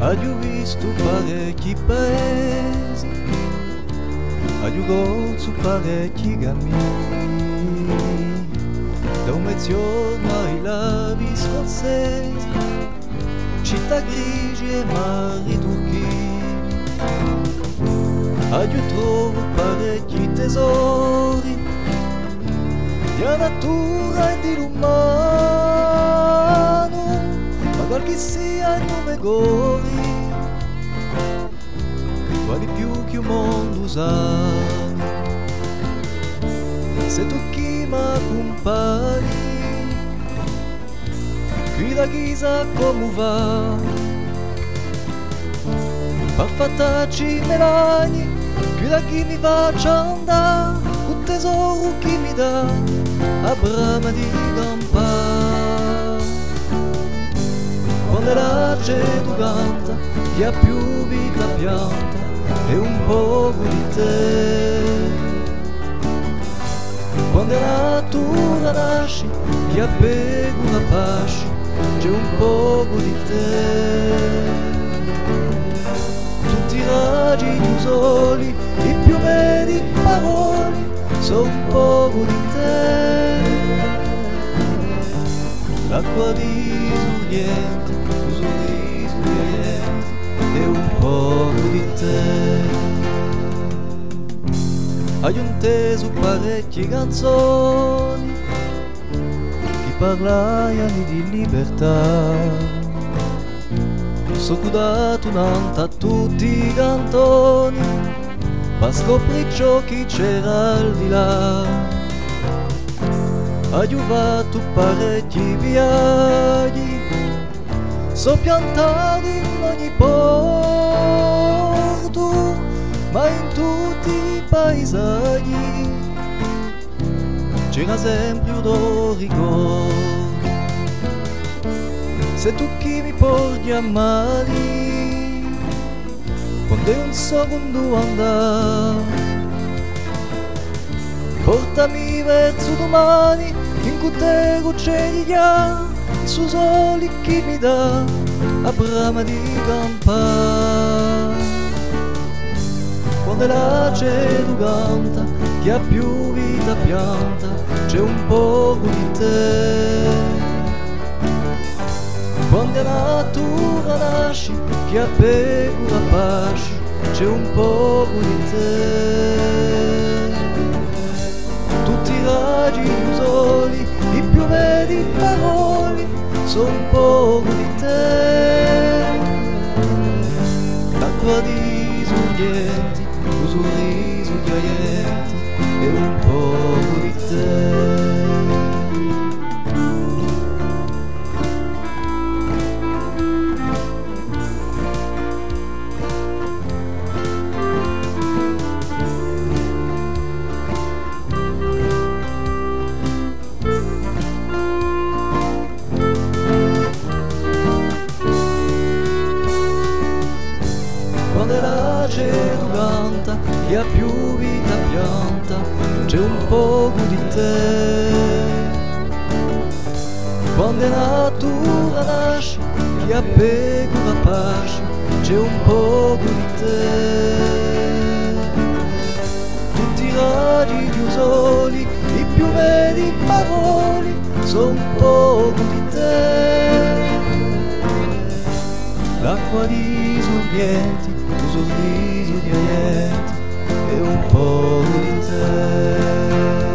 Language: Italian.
Haju visto parecchi paesi, haju gozzo parecchi cammini, da un mezzogiorno ai lavi scozzesi, città grigi e mari turchini. Haju trovo parecchi tesori, di natura e di l'umano, ma qualche sia il nome gori, quali più che un mondo usato. Se tu chi m'accompagni, qui da chissà come va, per fattaci melani, qui da chi mi faccia andare, un tesoro chi mi dà, a brama di campare. Quando la tu canta, chi ha più vita pianta, e un po' di te. Quando la natura nasce, chi ha una pace, c'è un po' di te. Tutti i raggi soli, i più veri parole, sono un po' di te. L'acqua di niente, Hai inteso parecchie canzoni che parlaiano di libertà. So cudato un'anta a tutti i cantoni, ma scopri ciò che c'era al di là. Hai fatto parecchi viaggi, so piantato in ogni porto, ma in tutti i paesaggi c'era sempre ricordo. Se tu chi mi porti a mani, quando un secondo andare, portami verso domani, in cutego c'è di già, su soli chi mi dà, a brama di campare quando la cielo canta, chi ha più vita pianta, c'è un po' di te. Quando la natura nasce, chi ha pecora pace, c'è un po' di te. Tutti i raggi di soli, i più veri parole, sono un po' di te. L'acqua di suggetti sorriso di aieti e un più vita pianta, c'è un po' di te. Quando la natura nasce, chi ha pecora pace, c'è un po' di te. Tutti i raggi di soli, i più veri paroli, sono un po' di te. L'acqua di sorbieti, un sorriso di aieti eu vou ter.